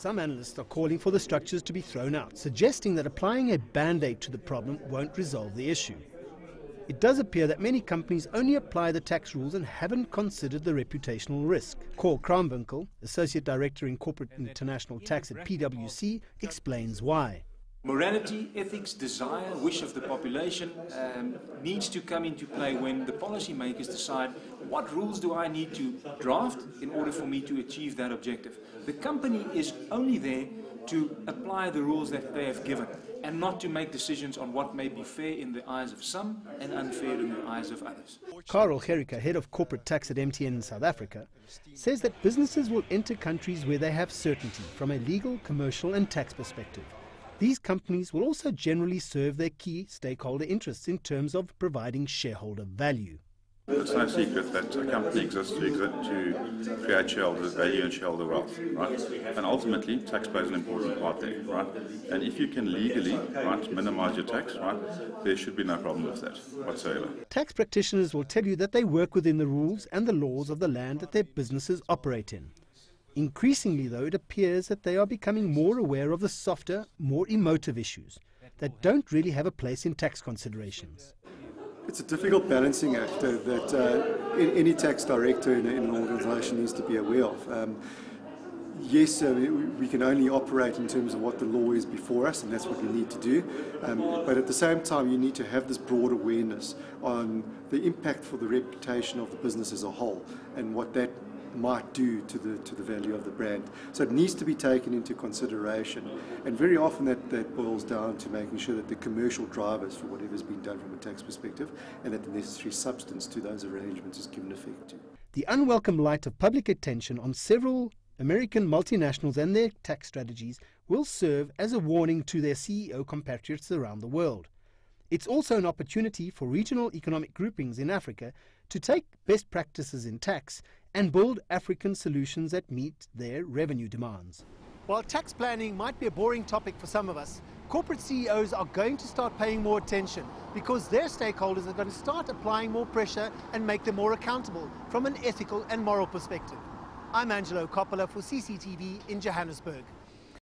Some analysts are calling for the structures to be thrown out, suggesting that applying a band aid to the problem won't resolve the issue. It does appear that many companies only apply the tax rules and haven't considered the reputational risk. Cor Kramwinkel, Associate Director in Corporate International Tax at PwC, explains why. Morality, ethics, desire, wish of the population um, needs to come into play when the policymakers decide what rules do I need to draft in order for me to achieve that objective. The company is only there to apply the rules that they have given and not to make decisions on what may be fair in the eyes of some and unfair in the eyes of others. Karel Gericke, head of corporate tax at MTN in South Africa, says that businesses will enter countries where they have certainty from a legal, commercial and tax perspective. These companies will also generally serve their key stakeholder interests in terms of providing shareholder value. It's no secret that a company exists to, to create shareholder value and shareholder wealth, right? And ultimately, tax plays an important part there, right? And if you can legally, right, minimize your tax, right, there should be no problem with that whatsoever. Tax practitioners will tell you that they work within the rules and the laws of the land that their businesses operate in. Increasingly, though, it appears that they are becoming more aware of the softer, more emotive issues that don't really have a place in tax considerations. It's a difficult balancing act uh, that uh, any tax director in, an organisation needs to be aware of. Um, yes, uh, we, we, can only operate in terms of what the law is before us, and that's what we need to do. Um, but at the same time, you need to have this broad awareness on the impact for the reputation of the business as a whole and what that might do to the to the value of the brand. So it needs to be taken into consideration, and very often that, that boils down to making sure that the commercial drivers for whatever's been done from a tax perspective, and that the necessary substance to those arrangements is given effect to. The unwelcome light of public attention on several American multinationals and their tax strategies will serve as a warning to their CEO compatriots around the world. It's also an opportunity for regional economic groupings in Africa to take best practices in tax and build African solutions that meet their revenue demands. While tax planning might be a boring topic for some of us, corporate CEOs are going to start paying more attention because their stakeholders are going to start applying more pressure and make them more accountable from an ethical and moral perspective. I'm Angelo Coppola for CCTV in Johannesburg.